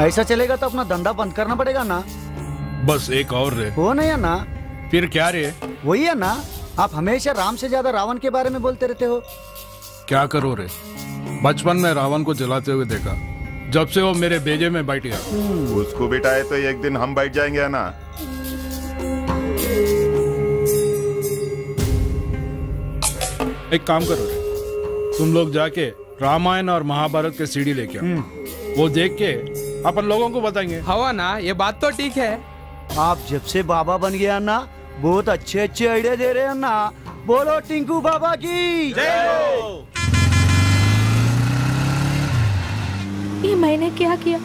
ऐसा चलेगा तो अपना धंधा बंद करना पड़ेगा ना। बस एक और रे वो नहीं है ना? फिर क्या रे वही है ना आप हमेशा राम से ज़्यादा रावण के बारे में बोलते रहते हो। क्या करो रे? बचपन में रावण को जलाते हुए देखा। जब से वो मेरे बेजे में बैठ गया। उसको बिठाए तो एक दिन हम बैठ जाएँगे ना? एक काम करो रे। तुम लोग जाके रामायण और महाभारत के सीडी लेके आओ। वो देख के अपन लोगों को बताएँगे। हवा ना ये बात तो ठीक है। आप जब से बाबा बन गया ना बहुत अच्छे अच्छे आइडिया दे रहे हैं ना बोलो टिंकू बाबा की। ये मैंने क्या किया?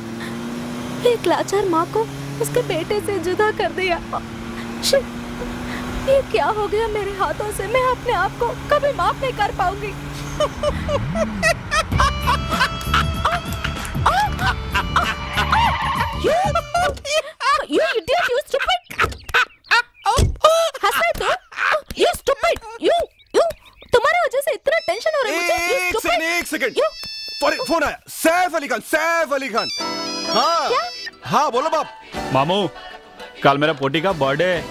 एक लाचार माँ को उसके बेटे से जुदा कर दिया। ये क्या हो गया मेरे हाथों से? मैं अपने आप को कभी माफ़ नहीं कर पाऊँगी। You! फौरी फ़ोन आया। सैफ अली खान सैफ अली खान। हाँ। हाँ बोलो बाप। मामू कल मेरा पोटी का बर्थडे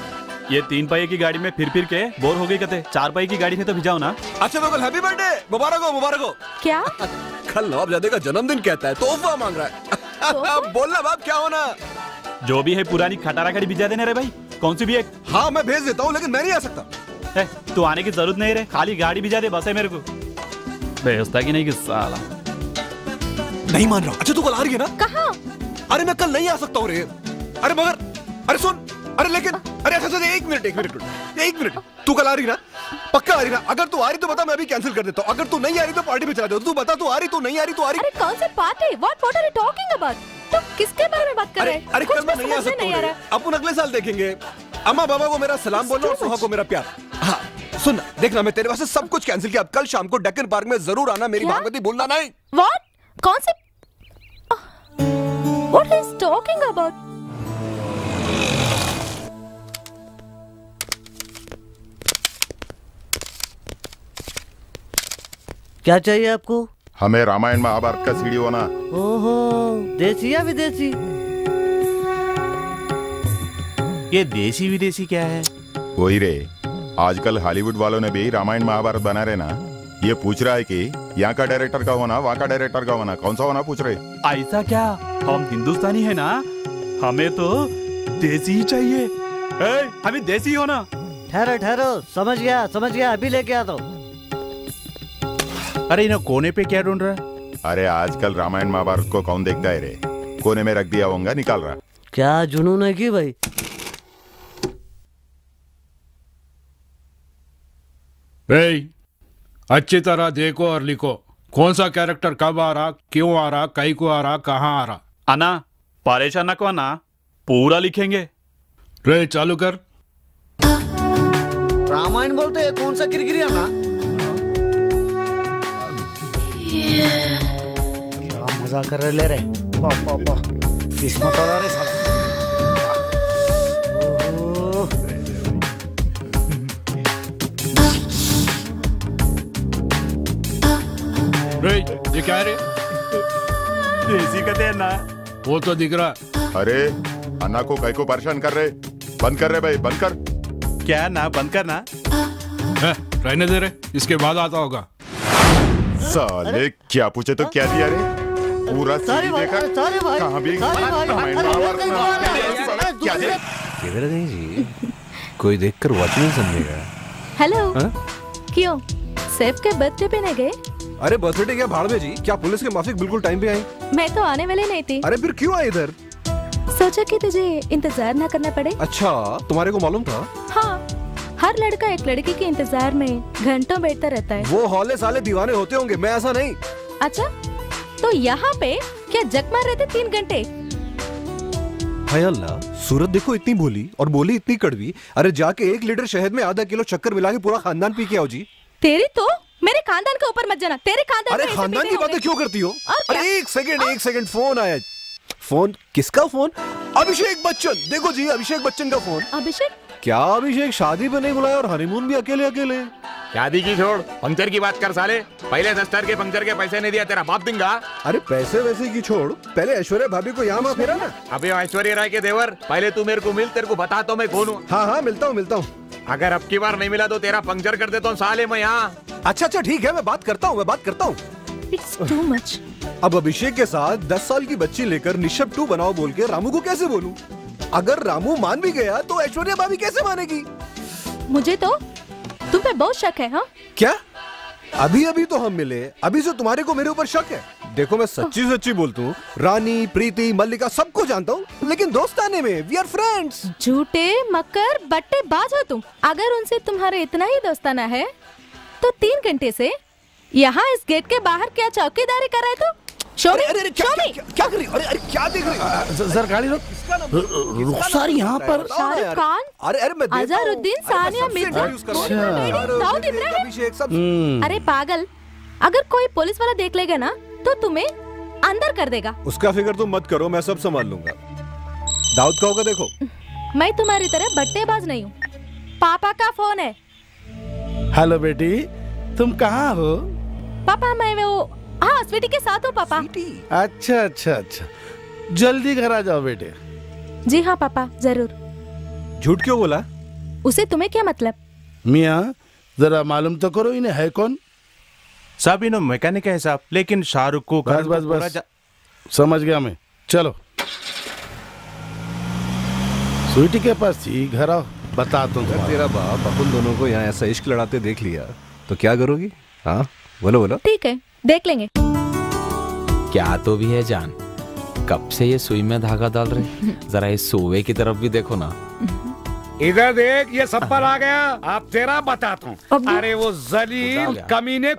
ये तीन पहिए की गाड़ी में फिर फिर के बोर हो गई कहते। चार पहिए की गाड़ी में तो भिजाओ ना। अच्छा तो कल हैप्पी बर्थडे मुबारक हो मुबारक हो। क्या? कल नवाबजादे का जन्मदिन कहता है तोहफा मांग रहा है? बोलना बाप क्या होना? जो भी है पुरानी खटारा खड़ी भिजा देने रे भाई। कौन सी भी एक? हाँ मैं भेज देता हूँ लेकिन मैं नहीं आ सकता। तू आने की ज़रूरत नहीं रे। खाली गाड़ी भिजा दे बस है मेरे को। भेजता की नहीं कि साला। नहीं मान रहा। अच्छा तू कल आ रही है ना? कहाँ? अरे मैं कल नहीं आ सकता हूँ रे। अरे मगर अरे सुन। अरे लेकिन अरे अच्छा अच्छा एक मिनट एक मिनट एक मिनट तू कल आ रही ना? पक्का आ रही ना? अगर तू आ रही तो बता मैं अभी कैंसिल कर देता हूँ। अगर तू नहीं आ रही तो पार्टी में चला जाओ। तू बता तू आ रही तू नहीं आ रही तू आ रही। अरे कौन सी party what what are you talking about तुम किसके बारे में बात कर रहे अरे कल मैं नहीं आ सकता नहीं आ रहा अपन अगले साल देखेंगे। अम्मा बाबा को मेरा सलाम बोलना और सुहा को मेरा प्यार। हाँ सुन देखना मैं तेरे वास्ते सब कुछ कैंसिल किया। कल शाम को डेक्कन पार्क में ज़रूर आना मेरी? भागवती भूलना नहीं व्हाट कौन सी व्हाट इज़ टॉकिंग अबाउट क्या चाहिए आपको? हमें रामायण महाभारत का सीढ़ी होना। ओहो देसी या विदेशी ये देसी विदेशी क्या है? वही रे आजकल हॉलीवुड वालों ने भी रामायण महाभारत बना रहे ना। ये पूछ रहा है कि यहाँ का डायरेक्टर का होना वहाँ का डायरेक्टर का होना? कौन सा होना पूछ रहे? ऐसा क्या? हम हिंदुस्तानी है ना? हमें तो देसी ही चाहिए। ए, हमें देसी हो ना ठहरो ठहरो। समझ गया समझ गया। अभी लेके आता हूँ अरे इन्हें कोने पे क्या ढूंढ रहा है? अरे आजकल रामायण महाभारत को कौन देखता है रे? कोने में रख दिया होगा निकाल रहा। क्या जुनून है की भाई? भाई अच्छी तरह देखो और लिखो। कौन सा कैरेक्टर कब आ रहा क्यों आ रहा कहीं को आ रहा कहाँ आ रहा? आना परेशान न को आना पूरा लिखेंगे। रे चालू कर। रामायण बोलते हैं कौन सा किरकिरिया ना? क्या मज़ा कर रहे ले रहे वाह वाह वाह किस्मत वाला रे साला। ये क्या रे? देसी कहते हैं ना। वो तो दिख रहा। अरे अन्ना को कई को परेशान कर रहे। बंद कर रहे भाई बंद कर। क्या ना बंद करना है रहने दे रे इसके बाद आता होगा। साले क्या पूछे तो क्या दिया रे? पूरा सारे भाई देखा। कहाँ भी है, दूसरे- देख जी। कोई देखकर वॉच नहीं समझेगा। हेलो हाँ? क्यों? सैफ के बर्थडे पे नहीं गए? अरे बर्थडे क्या भाड़ में जी? क्या पुलिस के माफिक बिल्कुल टाइम पे आई मैं तो आने वाली नहीं थी। अरे फिर क्यों आए इधर? सोचा कि तुझे इंतज़ार ना करना पड़े। अच्छा तुम्हारे को मालूम था? हाँ हर लड़का एक लड़की के इंतज़ार में घंटों बैठता रहता है। वो हौले साले दीवाने होते होंगे मैं ऐसा नहीं। अच्छा तो यहाँ पे क्या जग मार रहे थे तीन घंटे? हाय अल्लाह सूरत देखो इतनी भोली और बोली इतनी कड़वी। अरे जाके एक लीटर शहद में आधा किलो चक्कर मिला के पूरा खानदान पी के आओ जी। तेरी तो खानदान के ऊपर मत जाना तेरे खानदान अरे खानदान की बातें क्यों करती हो? अरे एक सेकंड एक सेकंड फ़ोन आया। फ़ोन किसका फ़ोन अभिषेक बच्चन। देखो जी अभिषेक बच्चन का फ़ोन अभिषेक? क्या अभिषेक शादी पे नहीं बुलाया और हनीमून भी अकेले अकेले? शादी की छोड़ पंक्चर की बात कर साले। पहले दस्तर के पंक्चर के पैसे नहीं दिया तेरा बाप देंगा। अरे पैसे वैसे की छोड़ पहले ऐश्वर्या भाभी को यहाँ वहाँ फेरा ना। अबे ऐश्वर्या राय के देवर पहले तू मेरे को मिल तेरे को बता तो मैं कौन हूँ। हाँ हाँ मिलता हूँ मिलता हूँ। अगर अब की बार नहीं मिला तो तेरा पंक्चर कर देता हूँ साले मैं यहाँ। अच्छा अच्छा ठीक है मैं बात करता हूँ मैं बात करता हूँ। इट्स टू मच अब अभिषेक के साथ दस साल की बच्ची लेकर निशब टू बनाओ बोल के रामू को कैसे बोलूँ? अगर रामू मान भी गया तो ऐश्वर्या भाभी कैसे मानेगी? मुझे तो तुम पे बहुत शक है हाँ? क्या? अभी अभी तो हम मिले। अभी से तुम्हारे को मेरे ऊपर शक है। देखो, मैं सच्ची सच्ची बोलता हूँ, रानी, प्रीति, मल्लिका सबको जानता हूँ, लेकिन दोस्ताने में वी आर फ्रेंड्स झूठे मकर बट्टे, बाज हो तुम। अगर उनसे तुम्हारे इतना ही दोस्ताना है तो तीन घंटे से यहाँ इस गेट के बाहर क्या चौकीदारी कर रहे थे शो अरे अरे अरे, क्या, क्या, क्या, क्या कर? रही हो? अरे अरे क्या देख रही हो? सर गाड़ी रोक। रुखसार यहाँ पर। बताओ ना शाहरुख यार। खान, अरे अरे मैं देता हूँ। अजहरुद्दीन, अरे मैं सानिया सबसे मिर्ज़ा, introduce कर रहा हूँ। मोनिका बेडी, यार, दाऊद इब्राहिम। अरे पागल। अगर कोई पुलिस वाला देख लेगा ना तो तुम्हें अंदर कर देगा। उसका फ़िक्र तुम मत करो मैं सब संभाल लूँगा। दाऊद का होगा देखो। मैं तुम्हारी तरह बट्टेबाज नहीं हूँ। पापा का फ़ोन है। हेलो बेटी तुम कहाँ हो? पापा मैं वो हाँ स्वीटी के साथ हूँ पापा। अच्छा अच्छा अच्छा। जल्दी घर आ जाओ बेटे। जी हाँ पापा ज़रूर। झूठ क्यों बोला? उसे तुम्हें क्या मतलब? मियाँ जरा मालूम तो करो इन्हें है कौन। सब इन्हों मैकेनिक है साहब लेकिन शाहरुख को बस बस बस। समझ गया मैं। चलो। स्वीटी के पास थी घर आओ बता तुम तेरा बाप अपन दोनों को यहाँ ऐसा इश्क लड़ाते देख लिया। तो क्या करोगी? हाँ बोलो बोलो। ठीक है। देख लेंगे। क्या तो भी है जान। कब से ये सुई में धागा डाल रहे? जरा इस सोवे की तरफ़ भी देखो ना। इधर देख ये सप्पल आ गया। आप तेरा बताता हूँ। अरे वो जलील कमीने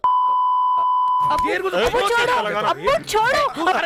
अरे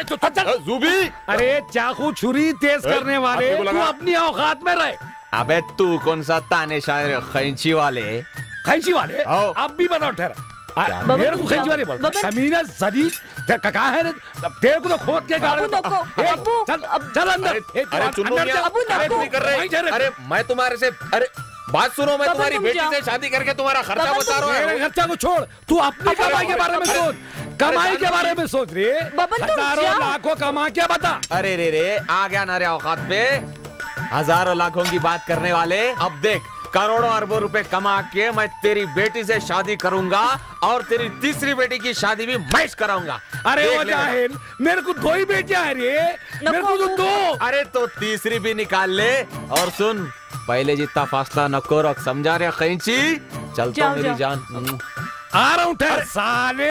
तो चल जूबी। अरे चाकू छुरी तेज करने वाले। तू अपनी औकात में रहे। अबे तू कौन सा ताने शायर खैंची वाले। खैंची वाले। अब भी बताओ ठहरा। मेरे को खैंची वाले बोल। कमीना जलील कहाँ है अब तेरे को तो खोद के गाड़ नको, ए, अब्बू, चल अब- चल अंदर। अरे चुन्नू। अब्बू अरे नको। नहीं कर रहे। अरे मैं तुम्हारे से अरे बात सुनो मैं तुम्हारी बेटी से शादी करके तुम्हारा खर्चा बता रहा मेरे हूँ खर्चा को छोड़। तू अपनी कमाई के बारे में सोच। कमाई के बारे में सोच रे। हज़ारों लाखों कमा के बता। अरे रे रे आ गया ना रे औकात पे। हज़ारों लाखों की बात करने वाले। अब देख करोड़ों अरबों रुपए कमा के मैं तेरी बेटी से शादी करूँगा और तेरी तीसरी बेटी की शादी भी मैं कराऊँगा। अरे वो। जाहिल मेरे को दो ही बेटियाँ है रे। मेरे को तो दो। अरे तो तीसरी भी निकाल ले और सुन पहले जितना फासला नको रख समझा रहे कैंची चल तो मेरी जान। आ रहा हूँ साले।